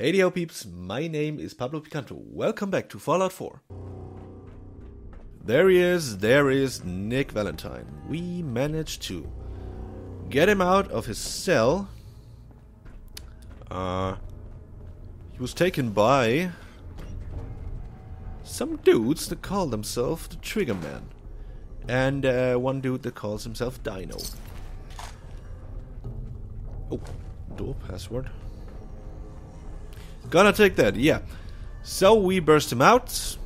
Hey yo peeps, my name is Pablo Picanto. Welcome back to Fallout 4. There he is, there is Nick Valentine. We managed to get him out of his cell. Uh, he was taken by some dudes that call themselves the Trigger Man. And uh, one dude that calls himself Dino. Oh, door password. Gonna take that, yeah. So we burst him out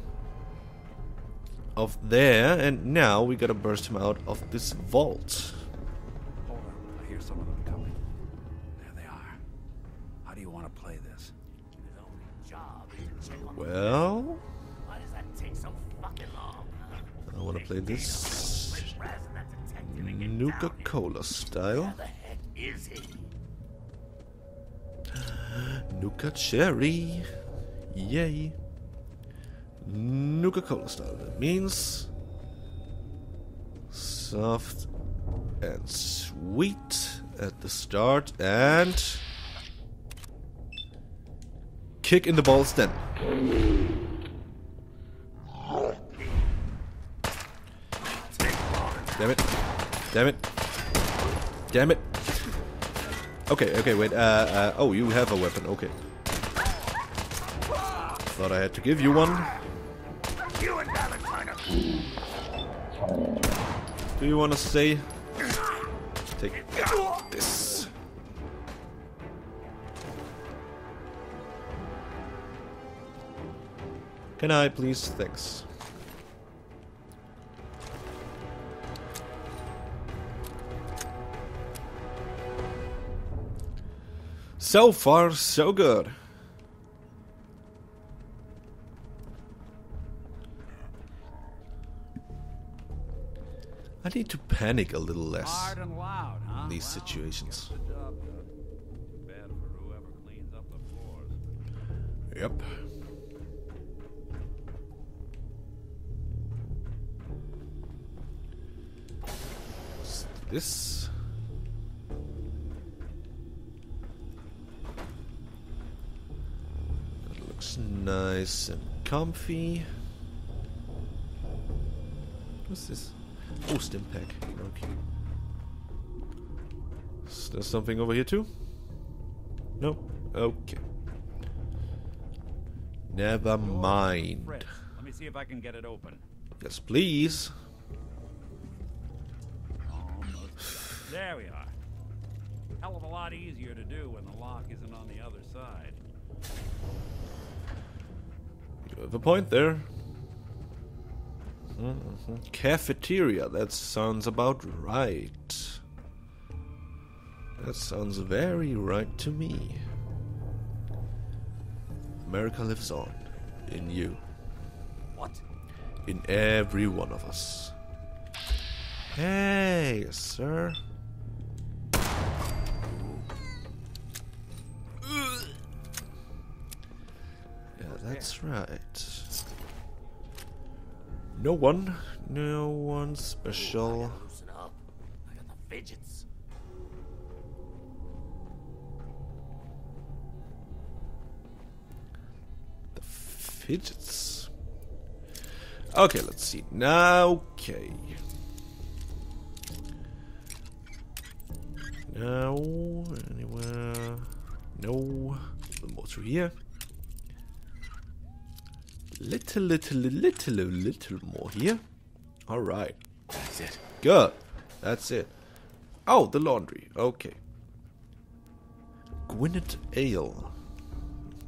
of there, and now we gotta burst him out of this vault. Hold on, I hear some of them coming. There they are. How do you want to play this? His only job is to Well, Why does that take so fucking long? I wanna play this Quit razzing that detective and get Nuka down here. Cola style. Where the heck is he? Nuka Cherry. Yay. Nuka Cola style. That means soft and sweet at the start and kick in the balls then. Damn it. Damn it. Damn it. Okay, okay, wait. Uh, uh, oh, you have a weapon. Okay. Thought I had to give you one. Do you want to stay? Take this. Can I please? Thanks. So far, so good. I need to panic a little less Hard loud, huh? in these situations. the job done. Bad for whoever cleans up the floors. Yep. What's This. Nice and comfy. What's this? Oh, stim pack. Okay. Is there something over here too? No? Okay. Never mind. Let me see if I can get it open. Yes, please. There we are. Hell of a lot easier to do when the lock isn't on the other side. A point there. Mhm. Cafeteria, that sounds about right. That sounds very right to me. America lives on. In you. What? In every one of us. Hey, sir. That's right. No one, no one special. Loosen up. I got the fidgets. The fidgets. Okay, let's see. Now, okay. Now, anywhere? No. Little more through here. Little, little, little, little more here. All right. That's it. Good. That's it. Oh, the laundry. Okay. Gwinnett Ale.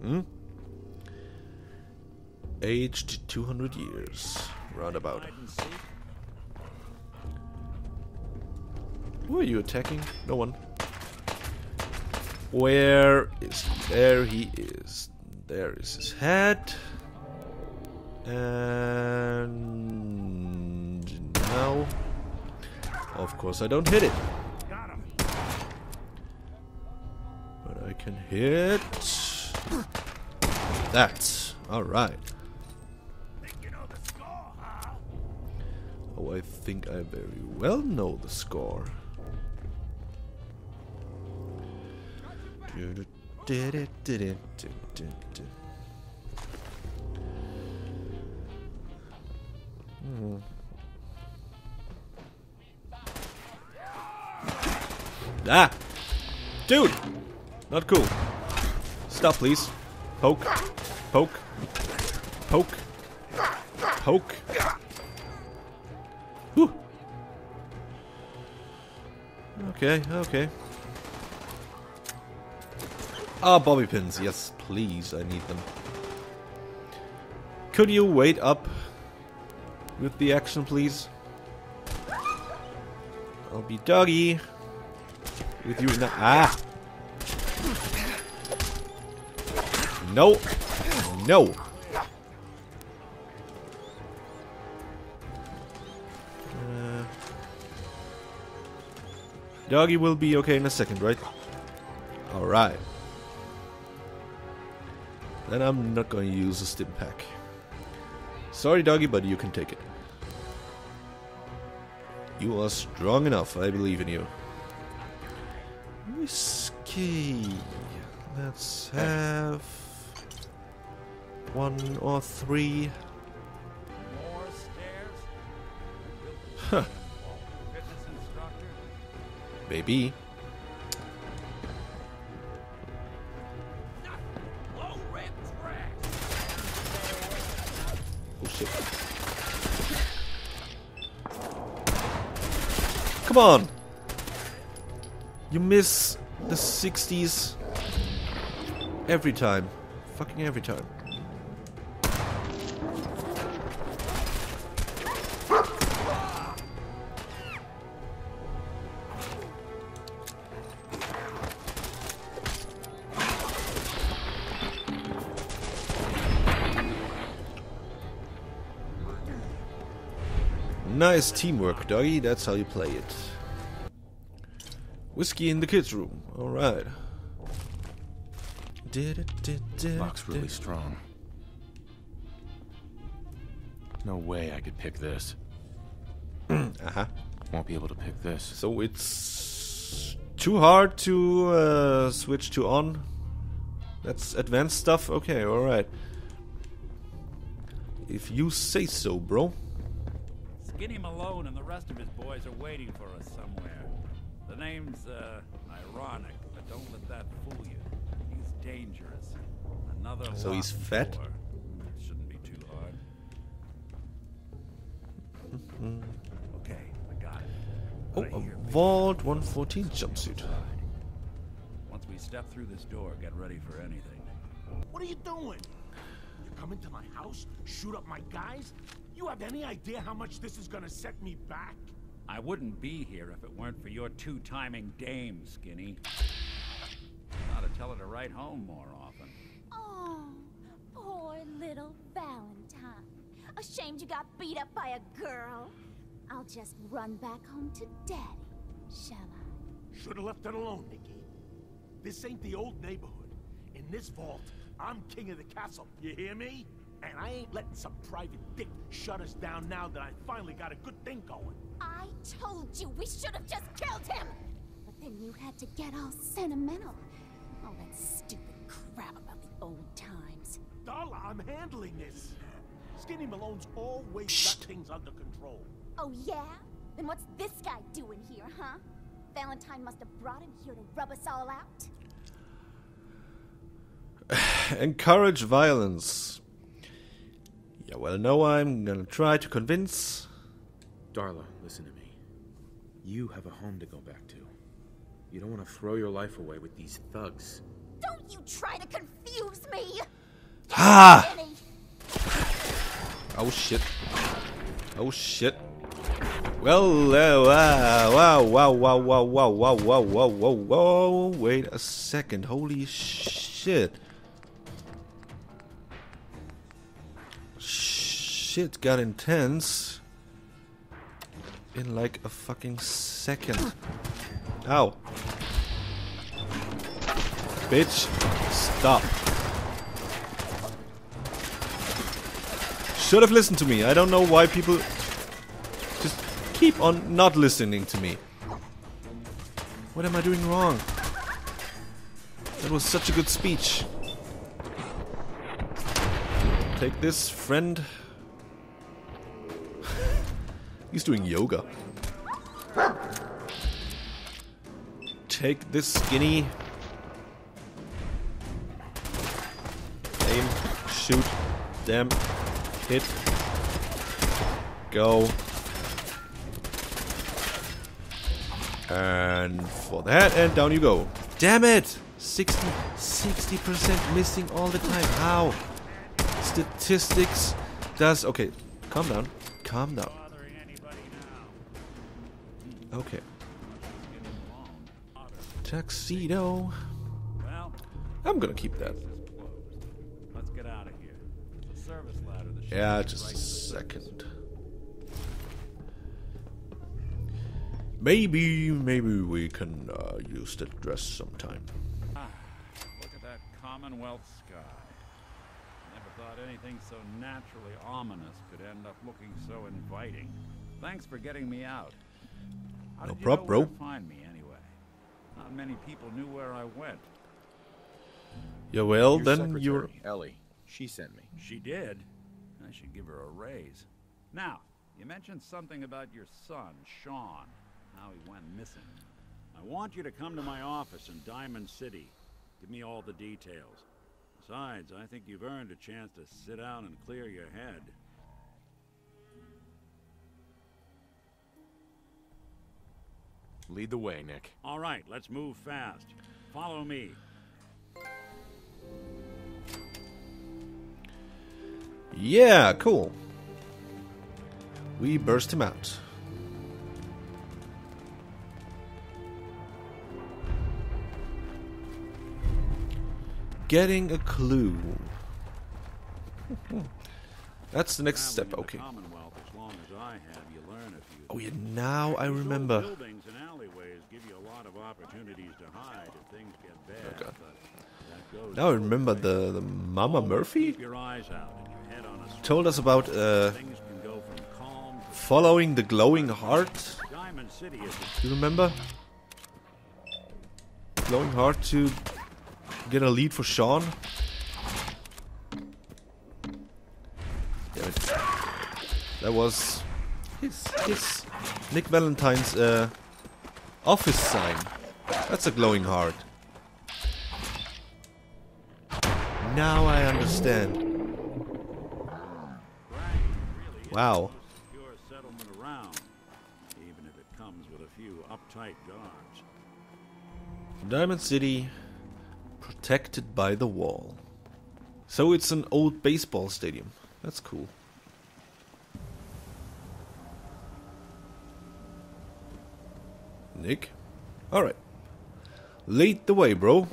Hmm? Aged 200 years. Roundabout. Who are you attacking? No one. Where is? There he is. There is his head. And now, of course, I don't hit it, Got him. but I can hit that. All right. Think you know the score, huh? Oh, I think I very well know the score. Did it, did Hmm. Ah! Dude! Not cool. Stop, please. Poke. Poke. Poke. Poke. Whew. Okay, okay. Ah, bobby pins. Yes, please. I need them. Could you wait up with the action, please? I'll be doggy with you now. Ah! No! No! Uh, doggy will be okay in a second, right? Alright. Then I'm not going to use a stim pack. Sorry, doggy, but you can take it. You are strong enough. I believe in you. Whiskey. Let's have one or three. More stairs? Huh. Maybe. Come on! You miss the 60s every time. Fucking every time. Nice teamwork, doggy. That's how you play it. Whiskey in the kids' room. All right. Did it, did, did, Lock's really strong. No way I could pick this. Uh huh. Won't be able to pick this. So it's too hard to uh, switch to on. That's advanced stuff. Okay, all right. If you say so, bro. Skinny Malone and the rest of his boys are waiting for us somewhere. The name's, uh, ironic, but don't let that fool you. He's dangerous. Another So he's locked fat? door. Shouldn't be too hard. okay, I got it. Oh, Right a here, Vault 114 jumpsuit. Once we step through this door, get ready for anything. What are you doing? You come into my house, shoot up my guys? You have any idea how much this is gonna set me back? I wouldn't be here if it weren't for your two-timing dame, Skinny. Ought to tell her to write home more often. Oh, poor little Valentine. Ashamed you got beat up by a girl. I'll just run back home to Daddy, shall I? Should've left it alone, Nikki. This ain't the old neighborhood. In this vault, I'm king of the castle. You hear me? And I ain't letting some private dick shut us down now that I finally got a good thing going. I told you we should have just killed him! But then you had to get all sentimental. All that stupid crap about the old times. Darla, I'm handling this. Skinny Malone's always Psst. got things under control. Oh, yeah? Then what's this guy doing here, huh? Valentine must have brought him here to rub us all out. Encourage violence. Yeah, well, no, I'm gonna try to convince. Darla, listen to me. You have a home to go back to. You don't want to throw your life away with these thugs. Don't you try to confuse me! Ah! Oh shit. Oh shit. Well, uh, wow, wow, wow, wow, wow, wow, wow, wow, wow, whoa. Wait a second. Holy shit. Shit got intense in like a fucking second. Ow. Bitch, stop. Should have listened to me. I don't know why people just keep on not listening to me. What am I doing wrong? That was such a good speech. Take this, friend. He's doing yoga. Take this, skinny. Aim, shoot, damn, hit, go. And for that, and down you go. Damn it! 60, 60% missing all the time. How? Statistics does. Okay, calm down. Calm down. Bothering anybody now? Okay. Getting along. Otter. Tuxedo. Well, I'm gonna keep that. this is closed. Let's get out of here. The service ladder. The Yeah, just a second. Maybe, maybe we can uh, use that dress sometime. Look at that Commonwealth sky. Never thought anything so naturally ominous could end up looking so inviting. Thanks for getting me out. How No did you prob, know bro. where to find me anyway? Not many people knew where I went. Yeah, well, Your then secretary, you're. Ellie. She sent me. She did. I should give her a raise. Now, you mentioned something about your son, Sean, how he went missing. I want you to come to my office in Diamond City. Give me all the details. Besides, I think you've earned a chance to sit down and clear your head. Lead the way, Nick. All right, let's move fast. Follow me. Yeah, cool. We burst him out. Getting a clue. That's the next step, okay. The Commonwealth, as long as I have, you learn a few. Oh yeah, now I These old remember. Buildings and alleyways give you a lot of opportunities to hide if things get bad. But Now I remember the, the Mama Murphy Keep your eyes out and your head on a swivel. told us about uh, Things can go from calm to following the glowing heart. Diamond City is Do you remember? Glowing heart to get a lead for Sean. That was his, his Nick Valentine's uh, office sign. That's a glowing heart. Now I understand. Wow. Diamond City, protected by the wall. So it's an old baseball stadium. That's cool. Nick? Alright. Lead the way, bro.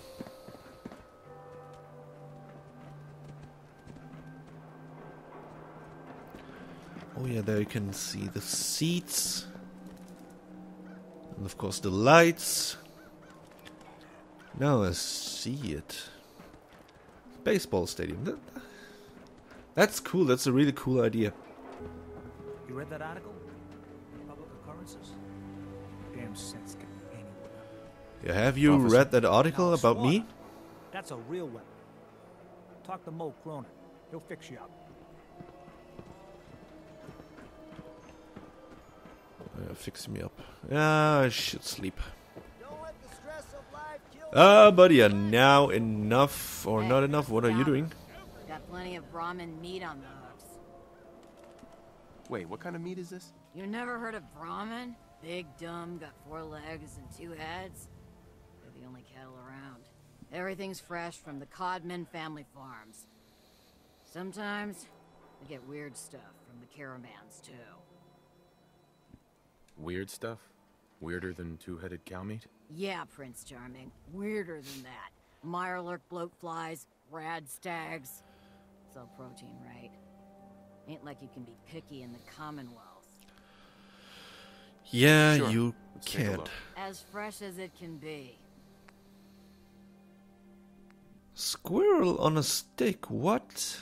Oh, yeah, there you can see the seats. And of course, the lights. Now I see it. Baseball stadium. That, that's cool. That's a really cool idea. You read that article? Publick Occurrences? Damn synths can be anywhere. Yeah, have you Officer. read that article Now, about me? That's a real weapon. Talk to Mo Cronin. He'll fix you up. Uh, fix me up. Ah, I should sleep. Ah, but yeah, now enough or not enough. What are you doing? Got plenty of Brahmin meat on the hooks. Wait, what kind of meat is this? You never heard of Brahmin? Big, dumb, got four legs and two heads. They're the only cattle around. Everything's fresh from the Codman family farms. Sometimes we get weird stuff from the caravans too. Weird stuff? Weirder than two-headed cow meat? Yeah, Prince Charming. Weirder than that. Mirelurk bloat flies, rad stags. It's all protein, right? Ain't like you can be picky in the Commonwealth. Yeah, Sure. you Let's can't. As fresh as it can be. Squirrel on a stick. What?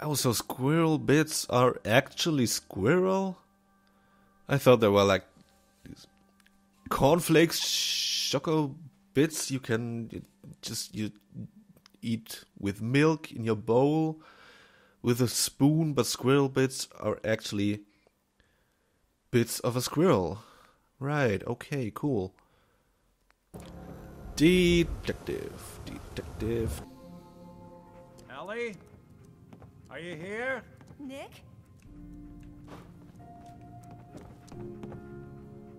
Also, squirrel bits are actually squirrel? I thought they were like these cornflakes, choco bits you can just you eat with milk in your bowl with a spoon, but squirrel bits are actually bits of a squirrel. Right, okay, cool. Detective, detective. Ellie? Are you here? Nick?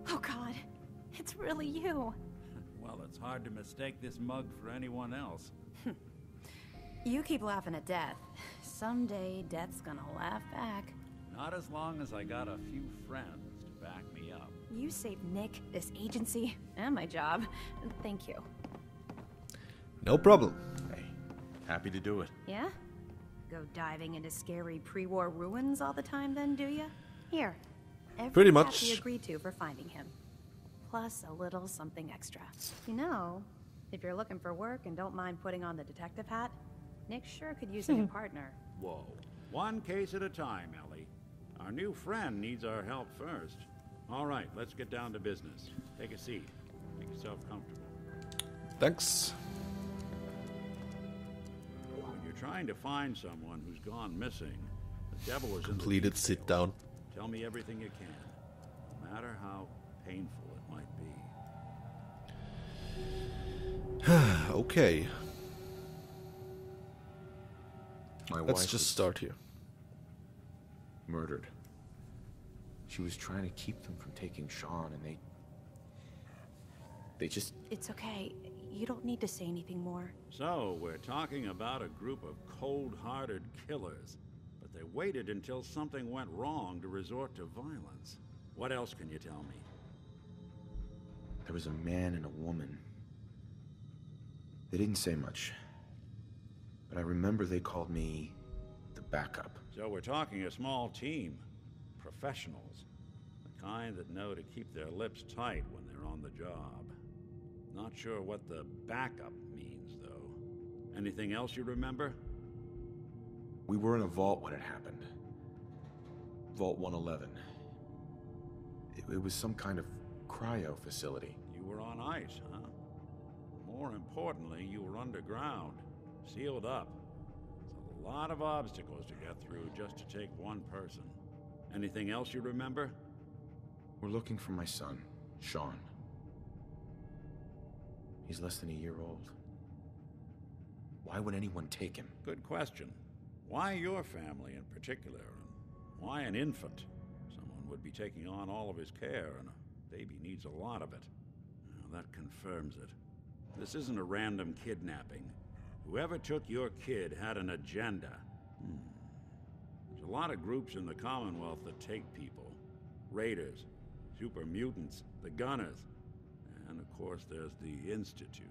Oh god, it's really you. Well, it's hard to mistake this mug for anyone else. You keep laughing at death. Someday, death's gonna laugh back. Not as long as I got a few friends to back me up. You saved Nick, this agency, and my job. Thank you. No problem. Hey, happy to do it. Yeah? Go diving into scary pre-war ruins all the time then, do you? Here. Every Pretty much. we agreed to for finding him. Plus a little something extra. You know, if you're looking for work and don't mind putting on the detective hat, Nick sure could use a new partner. Whoa. One case at a time, Ellie. Our new friend needs our help first. All right, let's get down to business. Take a seat. Make yourself comfortable. Thanks. When you're trying to find someone who's gone missing, the devil is in the Completed. Sit down. Tell me everything you can, no matter how painful it might be. Okay, My let's wife just start here. murdered. She was trying to keep them from taking Sean, and they. They just. It's okay. You don't need to say anything more. So, we're talking about a group of cold hearted killers, but they waited until something went wrong to resort to violence. What else can you tell me? There was a man and a woman. They didn't say much. But I remember they called me the backup. So, we're talking a small team. Professionals. The kind that know to keep their lips tight when they're on the job. Not sure what the backup means, though. Anything else you remember? We were in a vault when it happened. Vault 111. It, it was some kind of cryo facility. You were on ice, huh? More importantly, you were underground, sealed up. It's a lot of obstacles to get through just to take one person. Anything else you remember? We're looking for my son, Sean. He's less than a year old. Why would anyone take him? Good question. Why your family in particular? And why an infant? Someone would be taking on all of his care, and a baby needs a lot of it. Now, that confirms it. This isn't a random kidnapping. Whoever took your kid had an agenda. Hmm. There's a lot of groups in the Commonwealth that take people raiders, super mutants, the gunners, and of course, there's the Institute.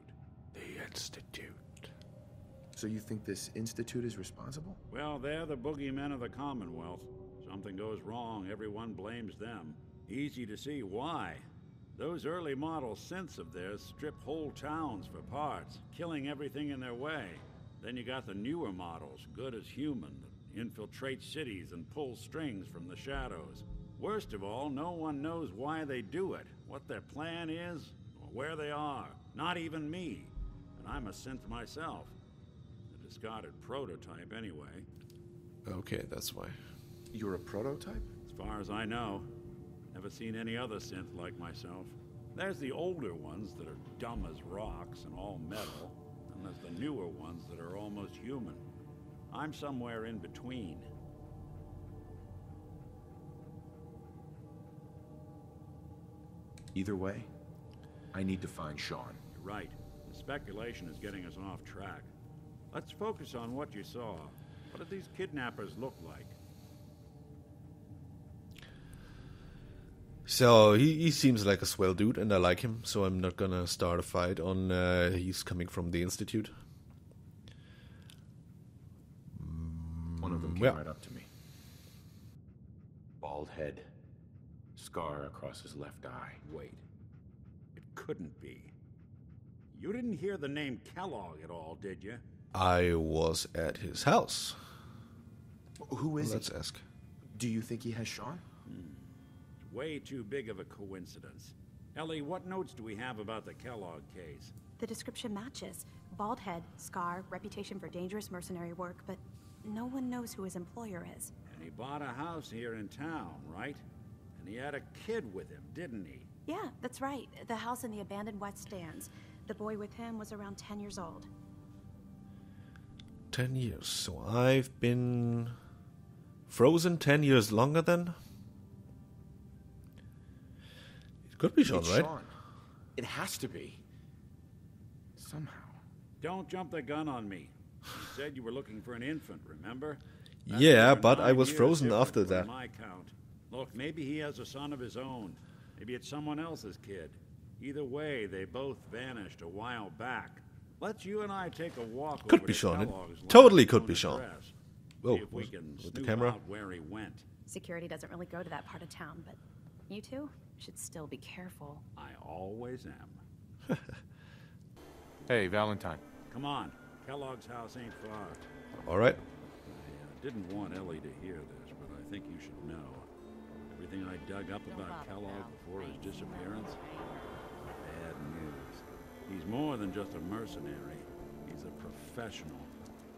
The Institute. So you think this institute is responsible? Well, they're the boogeymen of the Commonwealth. Something goes wrong, everyone blames them. Easy to see why. Those early model synths of theirs strip whole towns for parts, killing everything in their way. Then you got the newer models, good as human, that infiltrate cities and pull strings from the shadows. Worst of all, no one knows why they do it, what their plan is, or where they are. Not even me. And I'm a synth myself. A discarded prototype, anyway. Okay, that's why. You're a prototype? As far as I know, never seen any other synth like myself. There's the older ones that are dumb as rocks and all metal, and there's the newer ones that are almost human. I'm somewhere in between. Either way, I need to find Sean. You're right. The speculation is getting us off track. Let's focus on what you saw. What did these kidnappers look like? So he, he seems like a swell dude, and I like him. So I'm not gonna start a fight on. Uh, he's coming from the institute. One of them came yeah. right up to me. Bald head, scar across his left eye. Wait. It couldn't be. You didn't hear the name Kellogg at all, did you? I was at his house. Who is it? Let's he? ask. Do you think he has Sean? Way too big of a coincidence. Ellie, what notes do we have about the Kellogg case? The description matches. Bald head, scar, reputation for dangerous mercenary work, but no one knows who his employer is. And he bought a house here in town, right? And he had a kid with him, didn't he? Yeah, that's right. The house in the abandoned West Stands. The boy with him was around 10 years old. 10 years. So I've been frozen 10 years longer then? It could be Sean, It's right? Sean. It has to be. Somehow. Don't jump the gun on me. You said you were looking for an infant, remember? Yeah, but I was frozen after from that. My count. Look, maybe he has a son of his own. Maybe it's someone else's kid. Either way, they both vanished a while back. Let's you and I take a walk Could over be to Sean. It totally could be Sean. address. Whoa, See if we was- can with the camera? where he went. Security doesn't really go to that part of town, but you two should still be careful. I always am. Hey, Valentine. Come on, Kellogg's house ain't far. Alright. I uh, didn't want Ellie to hear this, but I think you should know. Everything I dug up about Kellogg before his disappearance, bad news. He's more than just a mercenary. He's a professional.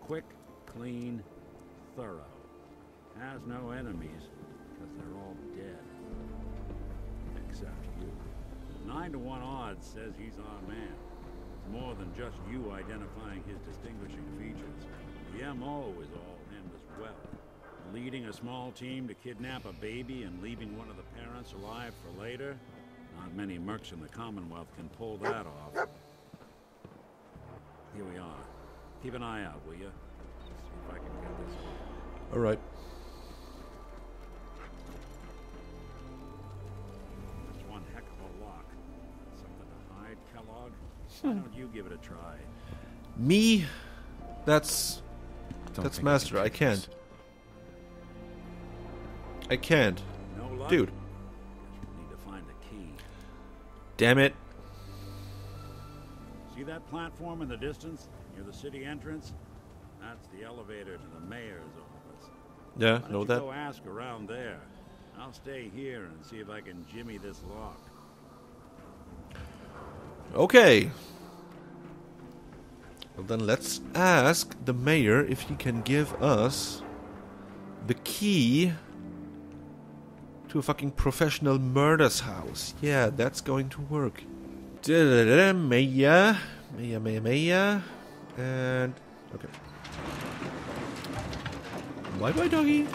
Quick, clean, thorough. Has no enemies, because they're all dead. You. Nine to one odds says he's our man. It's more than just you identifying his distinguishing features. The MO is all him as well. Leading a small team to kidnap a baby and leaving one of the parents alive for later? Not many mercs in the Commonwealth can pull that off. Here we are. Keep an eye out, will you? See if I can get this. Alright. Hmm. Why don't you give it a try? Me? That's. Don't That's think I master. can I can't. I can't. No luck? Dude. Guess need to find the key. Damn it. See that platform in the distance, near the city entrance? That's the elevator to the mayor's office. Yeah, know that. go ask around there? I'll stay here and see if I can jimmy this lock. Okay. Well, then let's ask the mayor if he can give us the key to a fucking professional murder's house. Yeah, that's going to work. Mayor. Mayor, mayor, mayor. And. Okay. Bye bye, doggy.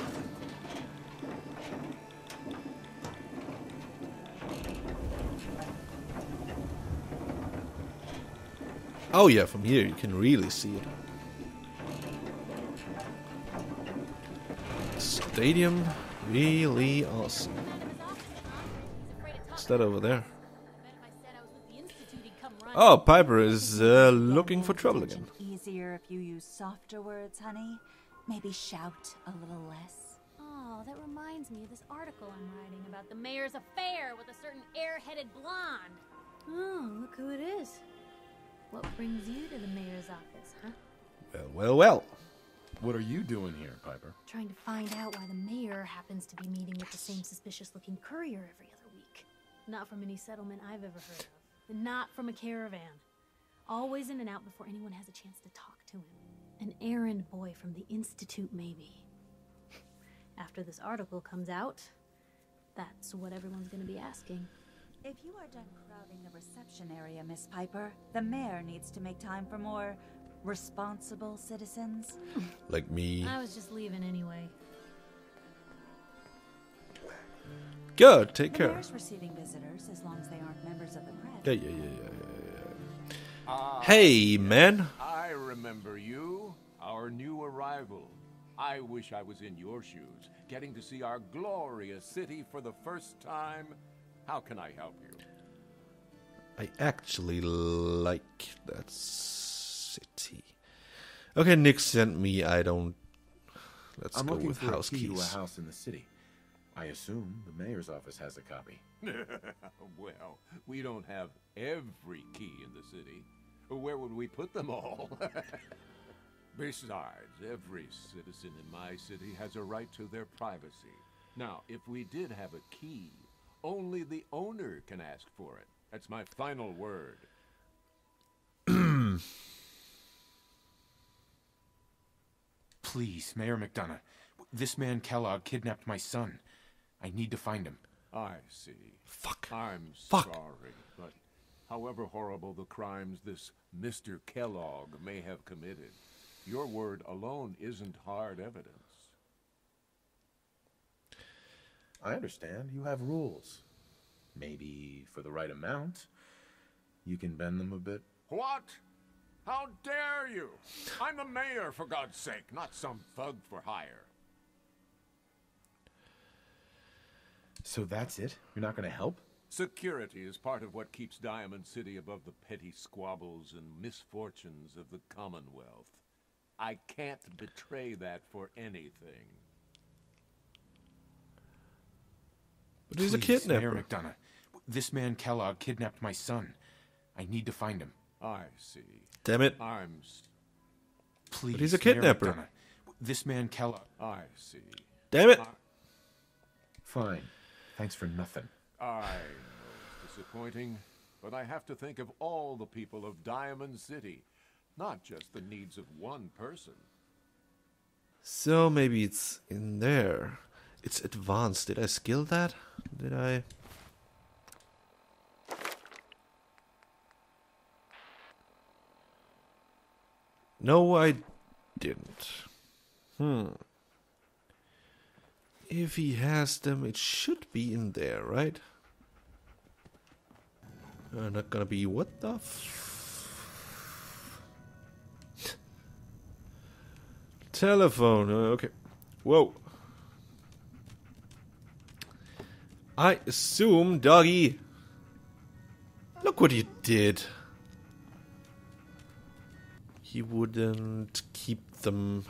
Oh yeah, from here you can really see it. Stadium, really awesome. What's that over there? Oh, Piper is uh, looking for trouble again. Easier if you use softer words, honey. Maybe shout a little less. Oh, that reminds me of this article I'm writing about the mayor's affair with a certain airheaded blonde. Oh, look who it is. What brings you to the mayor's office, huh? Well, well, well. What are you doing here, Piper? Trying to find out why the mayor happens to be meeting with the same suspicious looking courier every other week. Not from any settlement I've ever heard of. And not from a caravan. Always in and out before anyone has a chance to talk to him. An errand boy from the Institute, maybe. After this article comes out, that's what everyone's gonna be asking. If you are done crowding the reception area, Miss Piper, the mayor needs to make time for more responsible citizens. Like me. I was just leaving anyway. Good, take the care. mayor's receiving visitors as long as they aren't members of the press. Yeah, yeah, yeah, yeah, yeah, yeah. Ah, hey, man. I remember you, our new arrival. I wish I was in your shoes, getting to see our glorious city for the first time. How can I help you? I actually like that city. Okay, Nick sent me. I don't. Let's I'm go looking with for house a key keys. to a house in the city. I assume the mayor's office has a copy. well, we don't have every key in the city. Where would we put them all? Besides, every citizen in my city has a right to their privacy. Now, if we did have a key, only the owner can ask for it. That's my final word. Please, Mayor McDonough. This man Kellogg kidnapped my son. I need to find him. I see. Fuck. I'm Fuck. sorry, but however horrible the crimes this Mr. Kellogg may have committed, your word alone isn't hard evidence. I understand. You have rules. Maybe for the right amount, you can bend them a bit. What? How dare you? I'm the mayor, for God's sake, not some thug for hire. So that's it? You're not going to help? Security is part of what keeps Diamond City above the petty squabbles and misfortunes of the Commonwealth. I can't betray that for anything. But he's a kidnapper. Mayor McDonough. This man Kellogg kidnapped my son. I need to find him. I see. Damn it. I'm. s- Please. he's a Mayor kidnapper. McDonough. This man Kellogg. I see. Damn it. Fine. Thanks for nothing. I know it's disappointing, but I have to think of all the people of Diamond City, not just the needs of one person. So maybe it's in there. It's advanced. Did I skill that? Did I? No, I didn't. Hmm. If he has them, it should be in there, right? Uh, not gonna be what the telephone. uh, okay. Whoa. I assume, doggy. Look what you did. He wouldn't keep them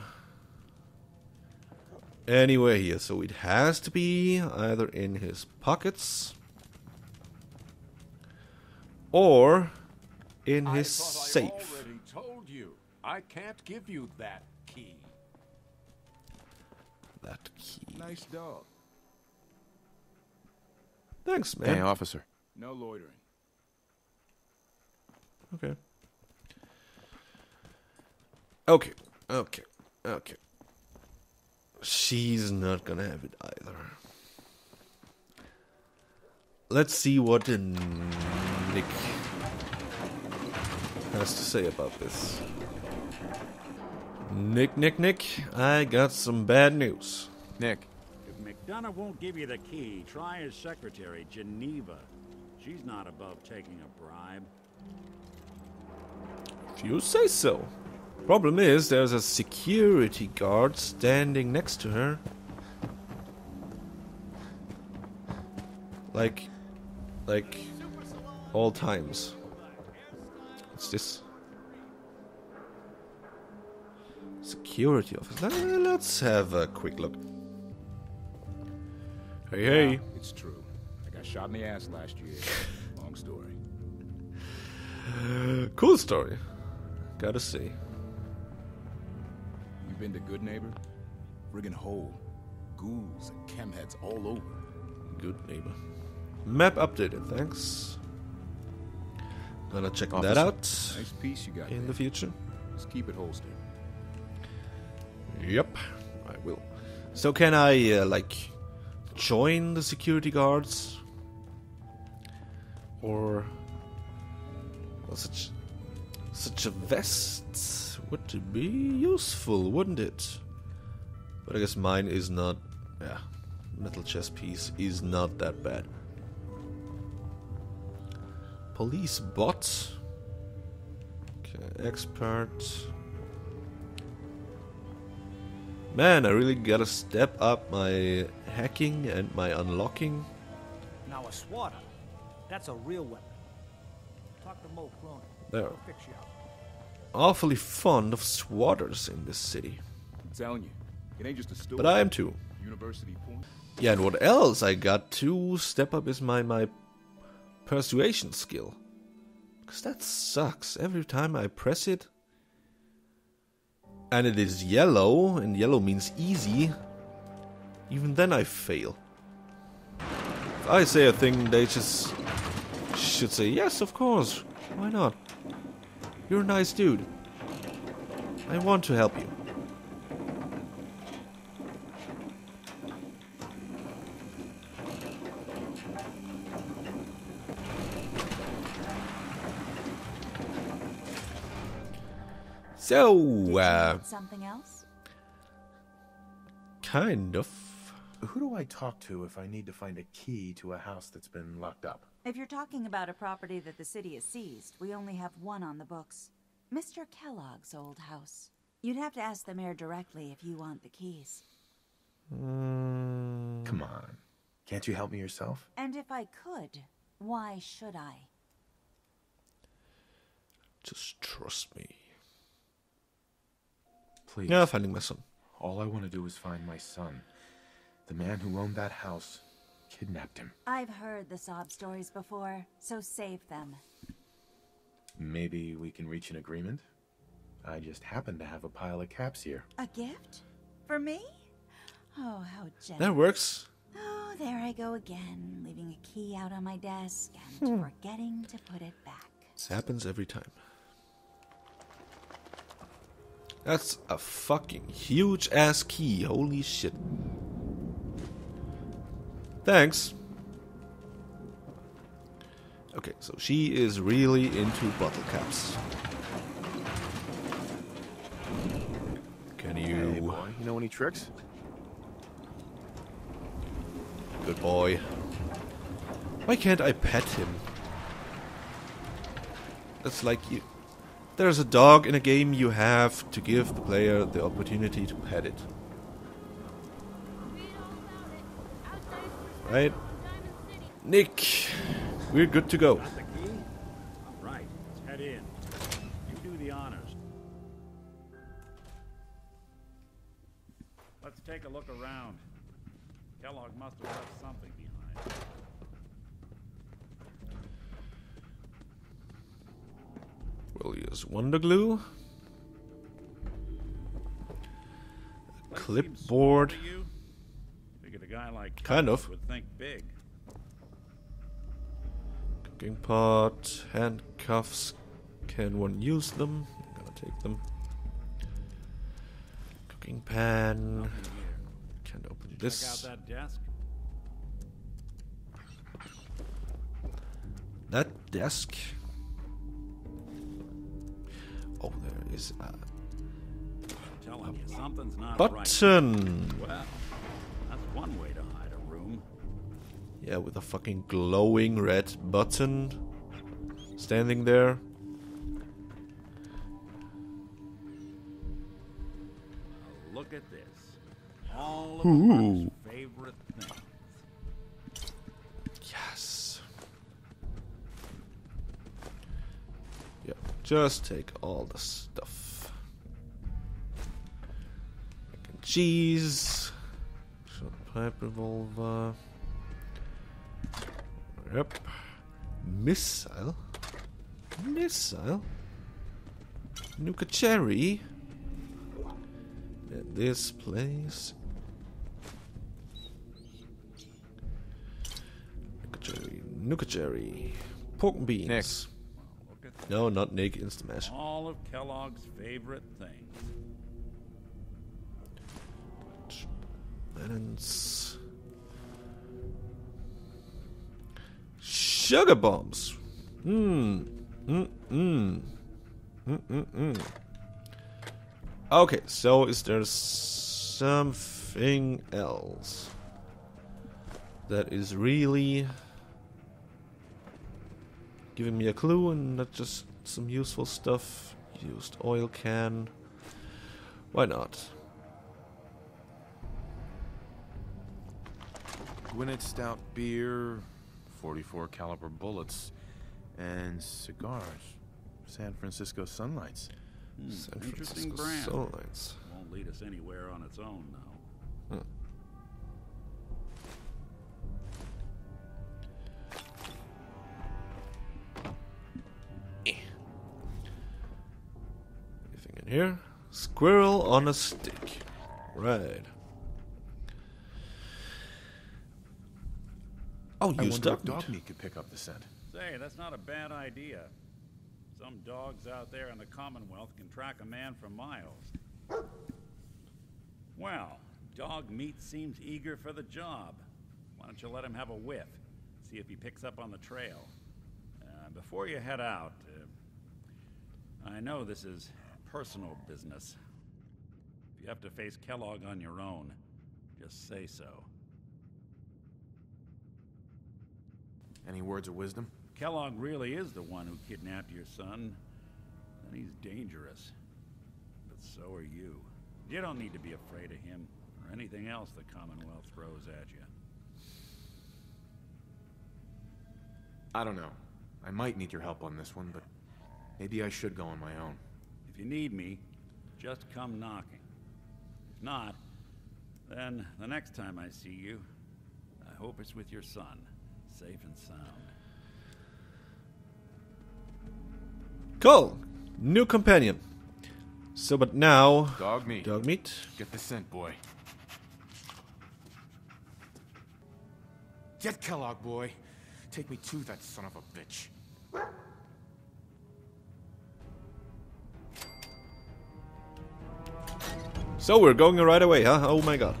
anywhere here, so it has to be either in his pockets or in his safe. I already told you. I can't give you that key. That key. Nice dog. Thanks, man. Hey, officer. No loitering. Okay. Okay. Okay. Okay. She's not gonna have it either. Let's see what Nick has to say about this. Nick, Nick, Nick, I got some bad news. Nick. McDonough won't give you the key, try his secretary, Geneva. She's not above taking a bribe. If you say so. Problem is, there's a security guard standing next to her. Like, like, all times. What's this? Security officer. Let's have a quick look. Hey, hey. Yeah, it's true. I got shot in the ass last year. Long story. Cool story. Gotta say. You been to Goodneighbor? Friggin' hole. Ghouls and chemheads all over. Good neighbor. Map updated, thanks. Gonna check that out Nice piece you got in there. the future. Just keep it holstered. Yep, I will. So can I uh, like join the security guards, or well, such such a vest would be useful, wouldn't it? But I guess mine is not. Yeah, metal chess piece is not that bad. Police bot. Okay, expert. Man, I really gotta step up my hacking and my unlocking. Now a swatter, that's a real weapon. Talk to Mo Cronin. There. He'll fix you up. Awfully fond of swatters in this city. I'm telling you, it ain't just a store. But I am too. University point. Yeah, and what else I got to step up is my, my persuasion skill. Because that sucks. Every time I press it, and it is yellow, and yellow means easy, even then I fail. If I say a thing, they just should say, yes, of course. Why not? You're a nice dude. I want to help you. So, uh, Something else? kind of. Who do I talk to if I need to find a key to a house that's been locked up? If you're talking about a property that the city has seized, we only have one on the books. Mr. Kellogg's old house. You'd have to ask the mayor directly if you want the keys. Come on. Can't you help me yourself? And if I could, why should I? Just trust me. Please. Yeah, finding my son. All I want to do is find my son. The man who owned that house kidnapped him. I've heard the sob stories before, so save them. Maybe we can reach an agreement? I just happen to have a pile of caps here. A gift? For me? Oh, how generous. That works. Oh, there I go again, leaving a key out on my desk and hmm. forgetting to put it back. This happens every time. That's a fucking huge ass key. Holy shit. Thanks. Okay, so she is really into bottle caps. Can you. Hey, boy, you know any tricks? Good boy. Why can't I pet him? That's like you. There's a dog in a game, you have to give the player the opportunity to pet it. Right? Nick, we're good to go. Let's head in. You do the honors. Let's take a look around. Kellogg must have left something behind. We'll Wonder Glue. Clipboard. To you? Figured a guy like Kind of. would think big. Cooking pot, handcuffs. Can one use them? I'm gonna take them. Cooking pan. Can't open Check out this. that desk. That desk. Oh, there is uh, a Telling you, something's not right. button. Well, that's one way to hide a room. Yeah, with a fucking glowing red button standing there. Look at this. All of Ooh. Favorite just take all the stuff. Mac and cheese. Short pipe revolver. Yep. Missile. Missile. Nuka cherry. At this place. Nuka cherry. Nuka cherry. Pork beans. Nick. No, not Nick. Instamash. all of Kellogg's favorite things. Balance. Sugar bombs. Hmm. Mm mm. Mm mm mm. Okay, so is there something else that is really giving me a clue and not just some useful stuff? Used oil can. Why not? Gwinnett Stout beer, 44 caliber bullets, and cigars. San Francisco Sunlights. Hmm, San interesting Francisco brand. Sunlights. Won't lead us anywhere on its own, though. Anything here? Squirrel on a stick. Right. Oh, you stuck. wonder dog if meat. meat could pick up the scent. Say, that's not a bad idea. Some dogs out there in the Commonwealth can track a man for miles. Well, Dogmeat seems eager for the job. Why don't you let him have a whiff? See if he picks up on the trail. Uh, before you head out, uh, I know this is personal business. If you have to face Kellogg on your own, just say so. Any words of wisdom? Kellogg really is the one who kidnapped your son, and he's dangerous. But so are you. You don't need to be afraid of him or anything else the Commonwealth throws at you. I don't know. I might need your help on this one, but maybe I should go on my own. If you need me, just come knocking. If not, then the next time I see you, I hope it's with your son, safe and sound. Cool. New companion. So, but now. Dogmeat. Dog meat. Get the scent, boy. Get Kellogg, boy. Take me to that son of a bitch. So we're going right away, huh? Oh my god.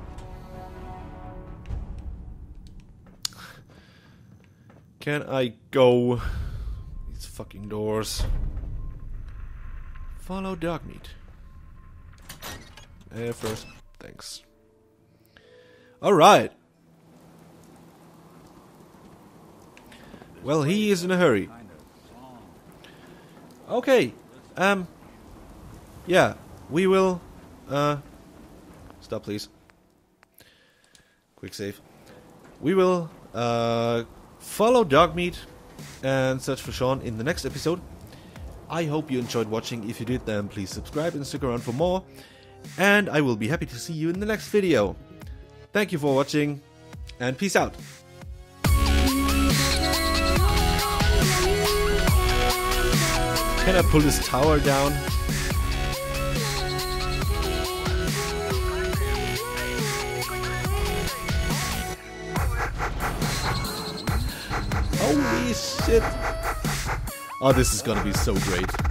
Can I go? These fucking doors. Follow Dogmeat. Eh, first, thanks. Alright. Well, he is in a hurry. Okay. Um. Yeah, we will. Uh. Stop, please. Quick save. We will uh, follow Dogmeat and search for Sean in the next episode. I hope you enjoyed watching. If you did, then please subscribe and stick around for more. And I will be happy to see you in the next video. Thank you for watching, and peace out. Can I pull this tower down? Shit. Oh, this is gonna be so great.